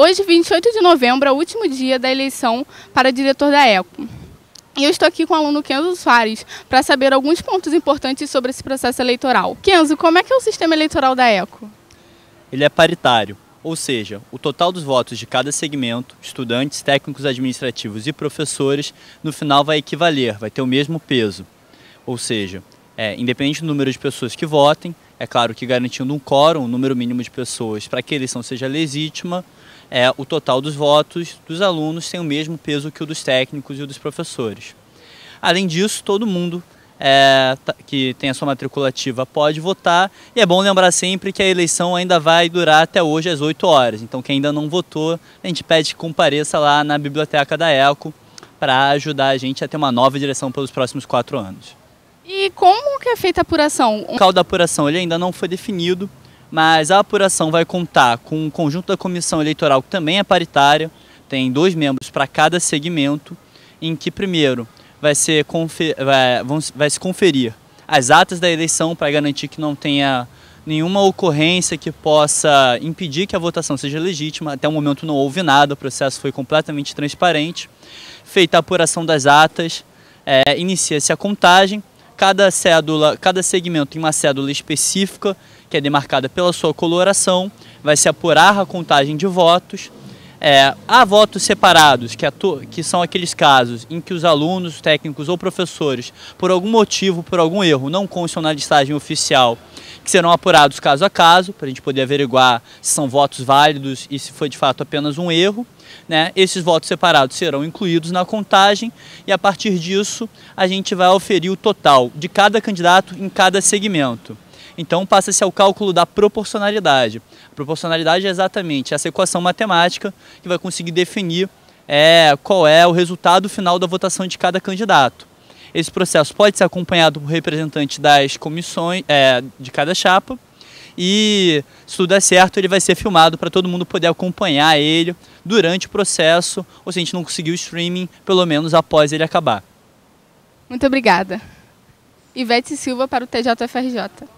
Hoje, 28 de novembro, é o último dia da eleição para diretor da ECO. E eu estou aqui com o aluno Kenzo Soares para saber alguns pontos importantes sobre esse processo eleitoral. Kenzo, como é que é o sistema eleitoral da ECO? Ele é paritário, ou seja, o total dos votos de cada segmento, estudantes, técnicos administrativos e professores, no final vai equivaler, vai ter o mesmo peso. Ou seja, é, independente do número de pessoas que votem, é claro que garantindo um quórum, um número mínimo de pessoas, para que a eleição seja legítima, é, o total dos votos dos alunos tem o mesmo peso que o dos técnicos e o dos professores. Além disso, todo mundo é, que tem a sua matriculativa pode votar. E é bom lembrar sempre que a eleição ainda vai durar até hoje às 8 horas. Então, quem ainda não votou, a gente pede que compareça lá na biblioteca da ECO para ajudar a gente a ter uma nova direção pelos próximos quatro anos. E como que é feita a apuração? O local da apuração ele ainda não foi definido, mas a apuração vai contar com um conjunto da comissão eleitoral que também é paritária, tem dois membros para cada segmento, em que primeiro vai, ser vai, vão, vai se conferir as atas da eleição para garantir que não tenha nenhuma ocorrência que possa impedir que a votação seja legítima. Até o momento não houve nada, o processo foi completamente transparente. Feita a apuração das atas, é, inicia-se a contagem Cada cédula, cada segmento tem uma cédula específica que é demarcada pela sua coloração, vai se apurar a contagem de votos. É, há votos separados, que, que são aqueles casos em que os alunos, técnicos ou professores, por algum motivo, por algum erro, não constam na listagem oficial, que serão apurados caso a caso, para a gente poder averiguar se são votos válidos e se foi de fato apenas um erro né, esses votos separados serão incluídos na contagem e a partir disso a gente vai oferir o total de cada candidato em cada segmento. Então passa-se ao cálculo da proporcionalidade. A proporcionalidade é exatamente essa equação matemática que vai conseguir definir é, qual é o resultado final da votação de cada candidato. Esse processo pode ser acompanhado por representantes das comissões é, de cada chapa e se tudo der certo, ele vai ser filmado para todo mundo poder acompanhar ele durante o processo, ou se a gente não conseguir o streaming, pelo menos após ele acabar. Muito obrigada. Ivete Silva para o TJFRJ.